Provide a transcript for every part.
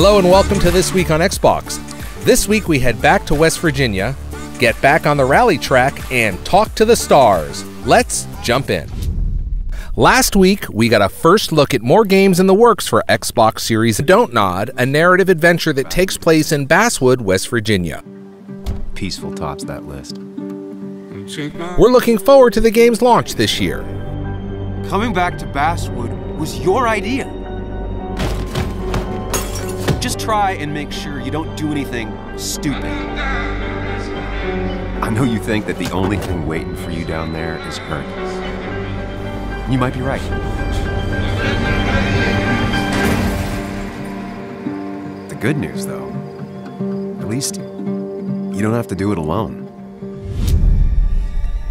Hello and welcome to This Week on Xbox. This week we head back to West Virginia, get back on the rally track, and talk to the stars. Let's jump in. Last week, we got a first look at more games in the works for Xbox Series Don't Nod, a narrative adventure that takes place in Basswood, West Virginia. Peaceful tops that list. We're looking forward to the game's launch this year. Coming back to Basswood was your idea. Just try and make sure you don't do anything stupid. I know you think that the only thing waiting for you down there is hurt. You might be right. The good news, though, at least you don't have to do it alone.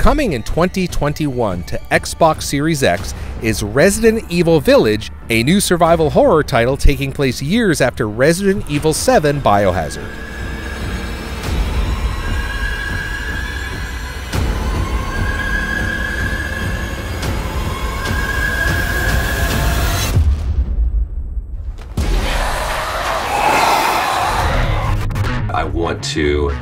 Coming in 2021 to Xbox Series X is Resident Evil Village, a new survival horror title taking place years after Resident Evil 7 Biohazard. I want to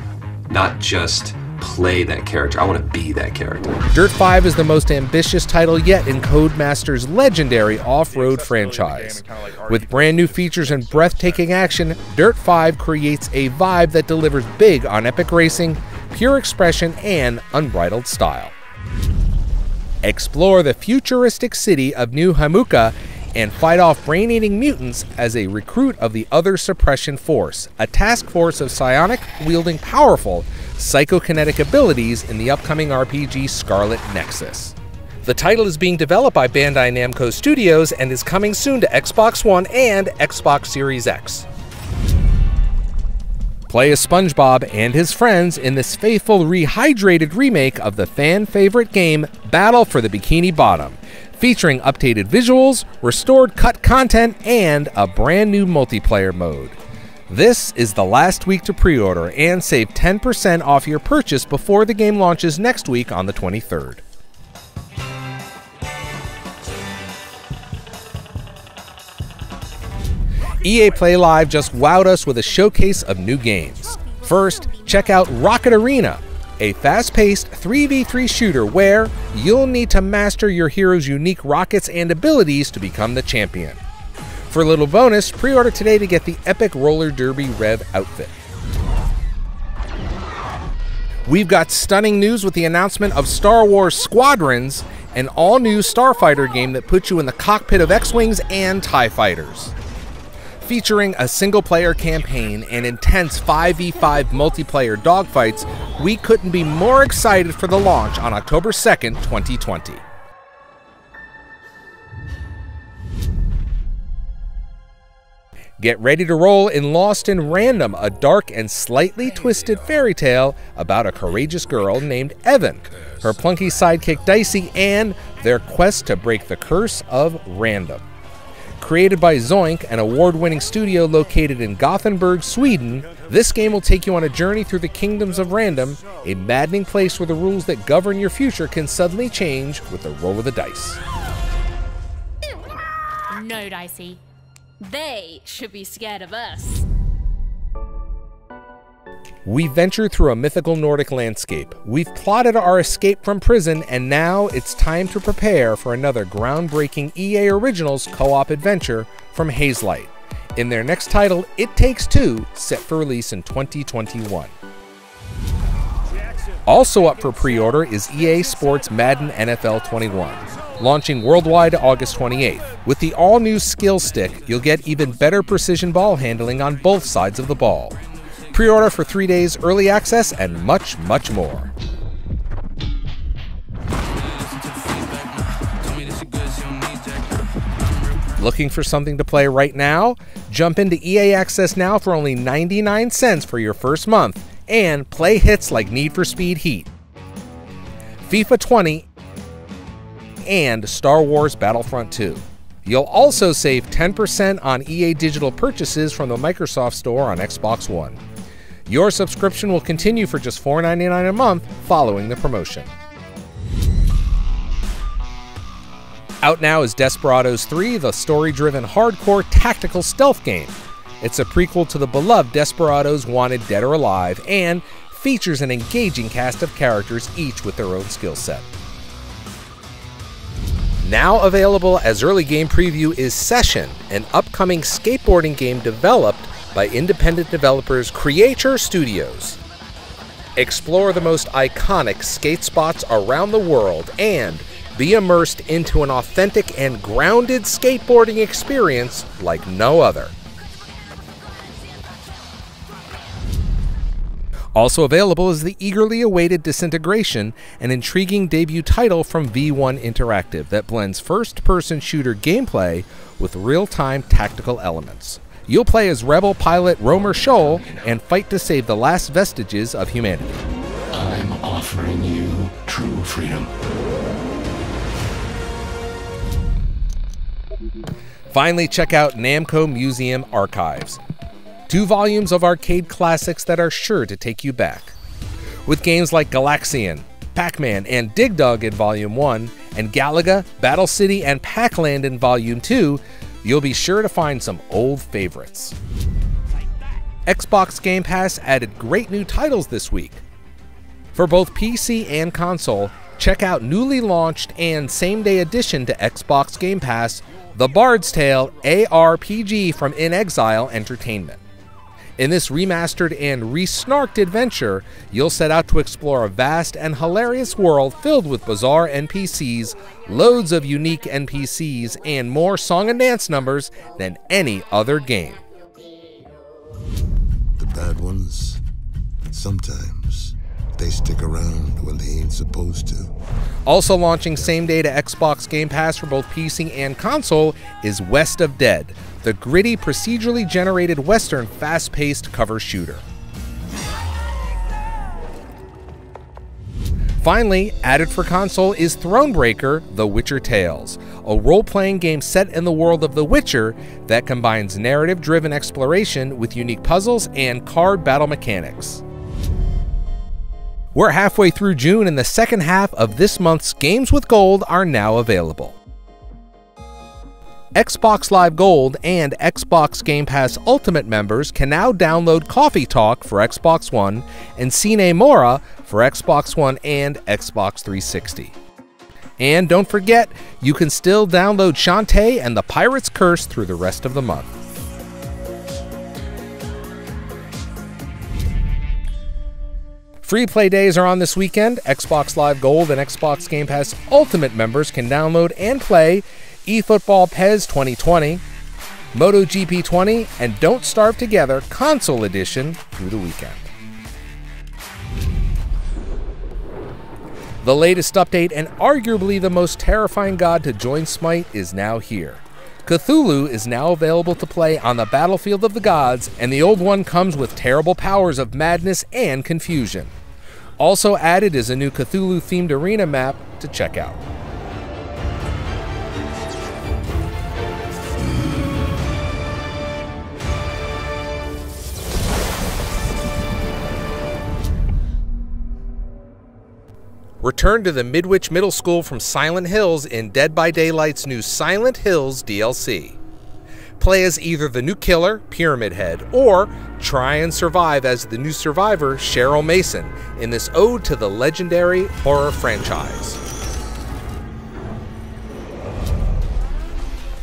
not just play that character, I want to be that character. Dirt 5 is the most ambitious title yet in Codemaster's legendary off road franchise. With brand new features and breathtaking action, Dirt 5 creates a vibe that delivers big on epic racing, pure expression, and unbridled style. Explore the futuristic city of New Himuka and fight off brain eating mutants as a recruit of the Other Suppression Force, a task force of psionic wielding powerful psychokinetic abilities in the upcoming RPG Scarlet Nexus. The title is being developed by Bandai Namco Studios and is coming soon to Xbox One and Xbox Series X. Play as SpongeBob and his friends in this faithful rehydrated remake of the fan favorite game Battle for the Bikini Bottom, featuring updated visuals, restored cut content, and a brand new multiplayer mode. This is the last week to pre order and save 10% off your purchase before the game launches next week on the 23rd. EA Play Live just wowed us with a showcase of new games. First, check out Rocket Arena, a fast paced 3v3 shooter where you'll need to master your hero's unique rockets and abilities to become the champion. For a little bonus, pre order today to get the epic Roller Derby Rev outfit. We've got stunning news with the announcement of Star Wars Squadrons, an all new starfighter game that puts you in the cockpit of X Wings and TIE fighters. Featuring a single player campaign and intense 5v5 multiplayer dogfights, we couldn't be more excited for the launch on October 2nd, 2020. Get ready to roll in Lost in Random, a dark and slightly twisted fairy tale about a courageous girl named Even, her plunky sidekick Dicey, and their quest to break the curse of random. Created by Zoink, an award winning studio located in Gothenburg, Sweden, this game will take you on a journey through the kingdoms of random, a maddening place where the rules that govern your future can suddenly change with the roll of the dice. No, Dicey. They should be scared of us. We venture through a mythical Nordic landscape. We've plotted our escape from prison, and now it's time to prepare for another groundbreaking EA Originals co op adventure from Hazelight. In their next title, It Takes Two, set for release in 2021. Also up for pre order is EA Sports Madden NFL 21, launching worldwide August 28th. With the all new skill stick, you'll get even better precision ball handling on both sides of the ball. Pre order for three days early access and much, much more. Looking for something to play right now? Jump into EA Access now for only 99 cents for your first month and play hits like Need for Speed Heat, FIFA 20, and Star Wars Battlefront 2. You'll also save 10% on EA digital purchases from the Microsoft Store on Xbox One. Your subscription will continue for just $4.99 a month following the promotion. Out now is Desperados 3, the story driven hardcore tactical stealth game. It's a prequel to the beloved Desperados Wanted Dead or Alive and features an engaging cast of characters, each with their own skill set. Now available as early game preview is Session, an upcoming skateboarding game developed by independent developers Creature Studios. Explore the most iconic skate spots around the world and be immersed into an authentic and grounded skateboarding experience like no other. Also available is the eagerly awaited Disintegration, an intriguing debut title from V1 Interactive that blends first person shooter gameplay with real time tactical elements. You'll play as rebel pilot Romer Shoal and fight to save the last vestiges of humanity. I'm offering you true freedom. Finally, check out Namco Museum Archives. Two volumes of arcade classics that are sure to take you back. With games like Galaxian, Pac Man, and Dig Dug in Volume 1, and Galaga, Battle City, and Pac-Land in Volume 2, you'll be sure to find some old favorites. Xbox Game Pass added great new titles this week. For both PC and console, check out newly launched and same day addition to Xbox Game Pass, The Bard's Tale ARPG from inXile Entertainment. In this remastered and re-snarked adventure, you'll set out to explore a vast and hilarious world filled with bizarre NPCs, loads of unique NPCs, and more song and dance numbers than any other game. The bad ones, sometimes they stick around when they ain't supposed to. Also launching same day to Xbox Game Pass for both PC and console is West of Dead, the gritty, procedurally generated Western fast paced cover shooter. Finally, added for console is Thronebreaker The Witcher Tales, a role playing game set in the world of The Witcher that combines narrative driven exploration with unique puzzles and card battle mechanics. We're halfway through June, and the second half of this month's Games with Gold are now available. Xbox Live Gold and Xbox Game Pass Ultimate members can now download Coffee Talk for Xbox One and Sine Mora for Xbox One and Xbox 360. And don't forget, you can still download Shantae and the Pirate's Curse through the rest of the month. Free play days are on this weekend. Xbox Live Gold and Xbox Game Pass Ultimate members can download and play eFootball PES 2020, MotoGP 20, and Don't Starve Together Console Edition through the weekend. The latest update and arguably the most terrifying god to join Smite is now here. Cthulhu is now available to play on the battlefield of the gods, and the old one comes with terrible powers of madness and confusion. Also added is a new Cthulhu themed arena map to check out. Return to the Midwich Middle School from Silent Hills in Dead by Daylight's new Silent Hills DLC. Play as either the new killer, Pyramid Head, or try and survive as the new survivor, Cheryl Mason, in this ode to the legendary horror franchise.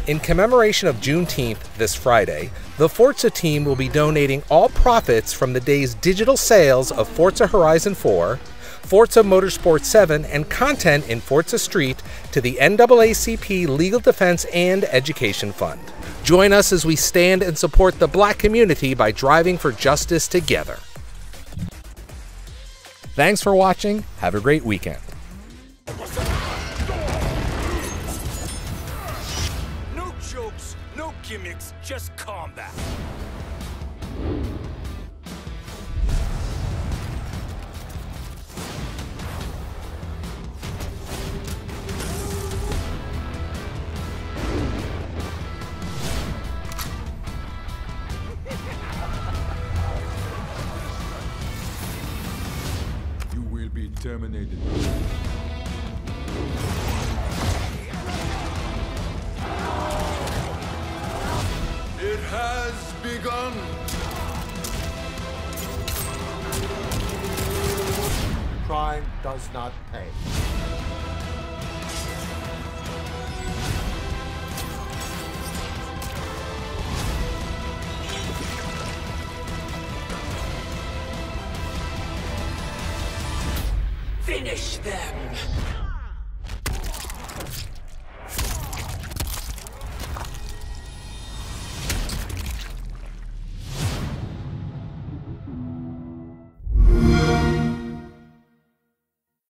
In commemoration of Juneteenth this Friday, the Forza team will be donating all profits from the day's digital sales of Forza Horizon 4, Forza Motorsport 7, and content in Forza Street to the NAACP Legal Defense and Education Fund. Join us as we stand and support the black community by driving for justice together. Thanks for watching. Have a great weekend. No jokes, no gimmicks, just combat. Terminated. It has begun. Crime does not pay. Finish them!